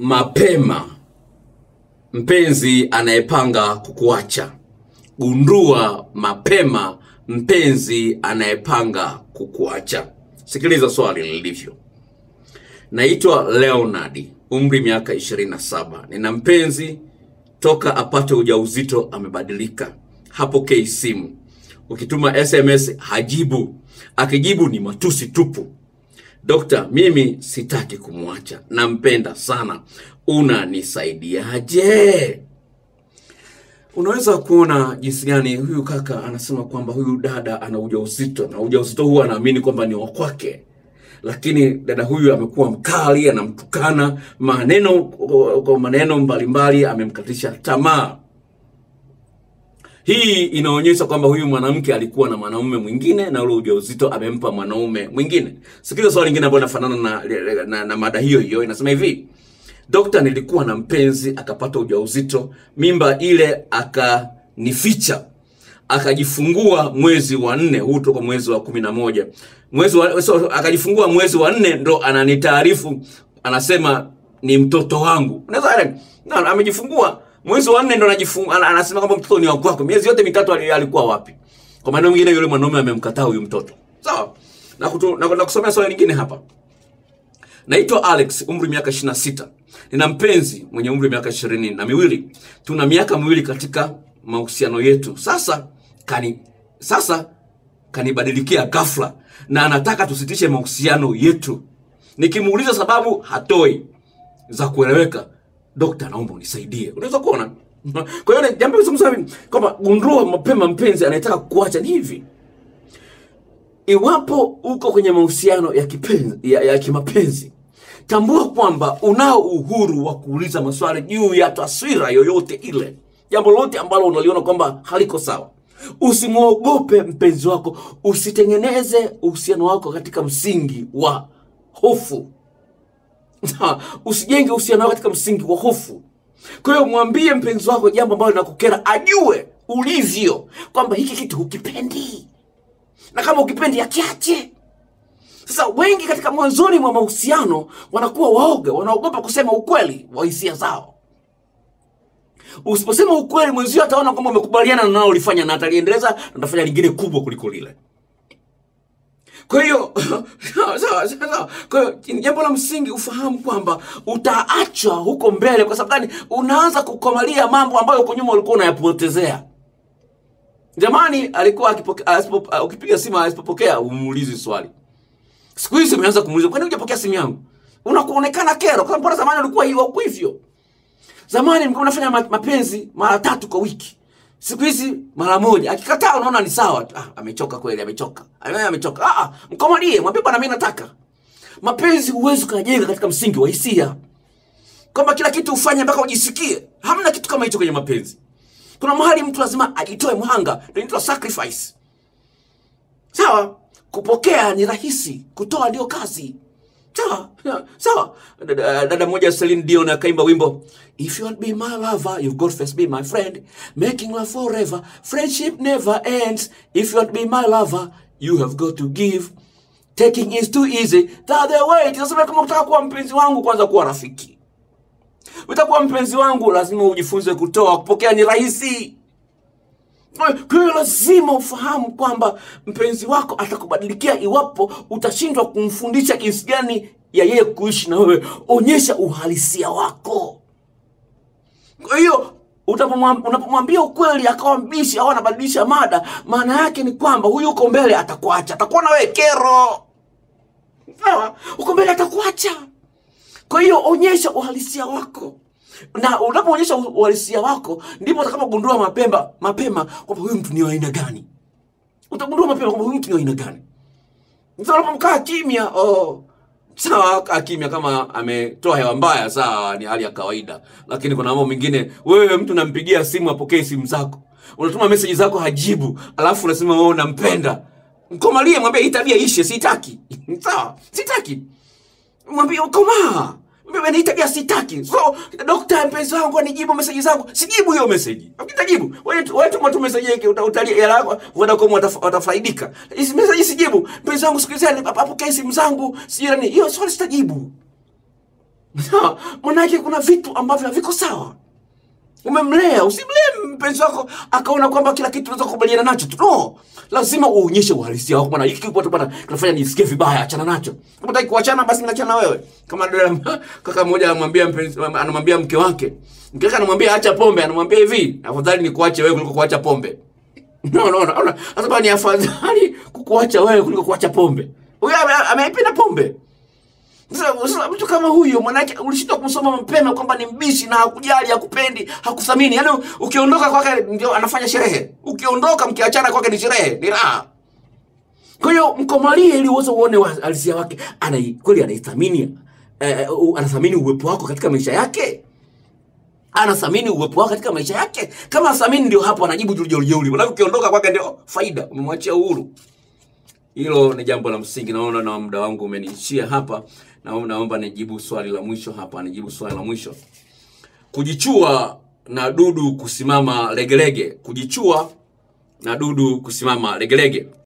mapema mpenzi anayepanga kukuacha. Gundua mapema mpenzi anayepanga kukuacha. Sikiliza swali lilivyo. Naitwa Leonard, umri miaka 27. Nina mpenzi toka apate ujauzito amebadilika, hapokei simu. Ukituma SMS hajibu, akijibu ni matusi tupu. Dokta, mimi sitaki kumwacha, nampenda sana, unanisaidiaje? Unaweza kuona jinsi gani huyu kaka anasema kwamba huyu dada ana ujauzito na ujauzito huu anaamini kwamba ni wa kwake, lakini dada huyu amekuwa mkali, anamtukana maneno kwa maneno mbalimbali, amemkatisha tamaa. Hii inaonyesha kwamba huyu mwanamke alikuwa na mwanaume mwingine na ule ujauzito amempa mwanaume mwingine. Sikiliza swali lingine ambalo linafanana na, na, na mada hiyo hiyo, inasema hivi: Dokta, nilikuwa na mpenzi akapata ujauzito, mimba ile akanificha, akajifungua mwezi wa nne, huu toka mwezi wa kumi na moja mwezi wa, so, akajifungua mwezi wa nne ndo ananitaarifu, anasema ni mtoto wangu. Unaweza na, amejifungua mwezi wa nne ndo anajifunga ana- anasema kwamba mtoto ni wangu kwako. Miezi yote mitatu ali- alikuwa wapi? Kwa maana mwingine, yule mwanaume amemkataa huyu mtoto. Sawa na, kutu, na, na kusomea swali lingine hapa. Naitwa Alex, umri miaka 26. Nina mpenzi mwenye umri miaka ishirini na miwili. Tuna miaka miwili katika mahusiano yetu. Sasa kani sasa kanibadilikia ghafla na anataka tusitishe mahusiano yetu. Nikimuuliza sababu hatoi za kueleweka. Dokta, naomba unisaidie. Unaweza kuona? Kwa hiyo jambo la hivi kwamba gundua mapema mpenzi anayetaka kuacha ni hivi iwapo uko kwenye mahusiano ya kipenzi, ya, ya kimapenzi tambua kwamba unao uhuru wa kuuliza maswali juu ya taswira yoyote ile jambo lolote ambalo unaliona kwamba haliko sawa usimwogope mpenzi wako usitengeneze uhusiano wako katika msingi wa hofu? Usijenge uhusiano wako katika msingi wa hofu. Kwa hiyo mwambie mpenzi wako jambo ambalo linakukera ajue ulivyo kwamba hiki kitu hukipendi. Na kama ukipendi akiache sasa wengi katika mwanzoni mwa mahusiano wanakuwa waoga wanaogopa kusema ukweli wa hisia zao. Usiposema ukweli mwenzio ataona kwamba umekubaliana na nalolifanya na ataliendeleza na atafanya lingine kubwa kuliko lile kwa hiyo sawa sawa. Kwa hiyo jambo la msingi ufahamu kwamba utaachwa huko mbele. Kwa sababu gani? Unaanza kukomalia mambo ambayo huko nyuma ulikuwa unayapotezea. Jamani alikuwa ukipiga simu asipopokea umuulizi swali. Siku hizi umeanza kumuuliza, kwani hujapokea simu yangu? Unakuonekana kero, kwa sababu zamani ulikuwa hivyo hivyo. Zamani mlikuwa mnafanya mapenzi mara tatu kwa wiki, siku hizi mara moja. Akikataa unaona ni sawa tu. Ah, amechoka kweli, amechoka, Ame- amechoka. Ah, ah, mwambie bwana, mimi nataka mapenzi. Huwezi ukajenga katika msingi wa hisia, kwamba kila kitu ufanye mpaka ujisikie. Hamna kitu kama hicho kwenye mapenzi. Kuna mahali mtu lazima ajitoe mhanga, ndio inaitwa sacrifice. Sawa, kupokea ni rahisi, kutoa ndio kazi. Sawa, sawa. Dada, moja Celine Dion akaimba wimbo If you want be my lover, you've got first be my friend. Making love forever, friendship never ends. If you want be my lover, you have got to give. Taking is too easy. the other way. Tunasema kama unataka kuwa mpenzi wangu, kwanza kuwa rafiki. Utakuwa mpenzi wangu, lazima ujifunze kutoa. Kupokea ni rahisi. Kwa hiyo lazima ufahamu kwamba mpenzi wako atakubadilikia iwapo utashindwa kumfundisha jinsi gani ya yeye kuishi na wewe. Onyesha uhalisia wako. Kwa hiyo unapomwambia ukweli akawa mbishi au anabadilisha mada, maana yake ni kwamba huyu uko mbele atakuacha, atakuwa na wewe kero. Sawa, uko mbele atakuacha. Kwa hiyo onyesha uhalisia wako, na unapoonyesha uhalisia wako ndipo utakapogundua mapema mapema kwamba huyu mtu ni wa aina gani. Utagundua mapema kwamba huyu mtu ni wa aina gani. mtu anapomkaa kimya, oh, sawa, kaa kimya. Kama ametoa hewa mbaya, sawa, ni hali ya kawaida, lakini kuna mambo mengine. Wewe mtu unampigia simu, apokee simu zako, unatuma meseji zako, hajibu, alafu unasema wewe unampenda. Mkomalie, mwambie hii tabia ishe, sitaki. Sawa, sitaki mwambie komaa Tabia sitaki. So dokta, mpenzi wangu anijibu meseji zangu, sijibu hiyo meseji. Ukitajibu wewe wewe tu meseji yake, utalia hela yako, Vodacom wataf- watafaidika. Hizi meseji sijibu, mpenzi wangu sikilizeni, apokee simu zangu, sijui nani. Hiyo swali sitajibu. Mwanake kuna vitu ambavyo haviko sawa. Umemlea, usimlee mpenzi wako akaona kwamba kila kitu unaweza kukubaliana nacho tu. No, lazima uonyeshe uhalisia wako bwana. Hiki kitu bwana kinafanya nisikie vibaya, achana nacho. Kama unataka kuachana basi niachana wewe. Kama dada kaka mmoja anamwambia mpenzi anamwambia mke wake. Mke wake anamwambia acha pombe, anamwambia hivi, afadhali nikuache wewe kuliko kuacha pombe. No, no, no. Sasa ni afadhali kukuacha wewe kuliko kuacha pombe. Huyo ame- ameipenda pombe. Sasa mtu kama huyo mwanake ulishindwa kumsoma mapema kwamba ni mbishi na hakujali, hakupendi, hakuthamini. Yaani ukiondoka kwake ndio anafanya sherehe. Ukiondoka mkiachana kwake ni sherehe, ni raha. Kwa hiyo mkomalie ili uweze uone uhalisia wake. Ana kweli anaithamini eh, uh, anathamini uwepo wako katika maisha yake. Anathamini uwepo wako katika maisha yake. Kama athamini ndio hapo anajibu jeuri jeuri. Maana ukiondoka kwake ndio faida, umemwachia uhuru. Hilo ni jambo la msingi. Naona na muda wangu umeniishia hapa, na naomba nijibu swali la mwisho hapa, nijibu swali la mwisho. Kujichua na dudu kusimama legelege. Kujichua na dudu kusimama legelege.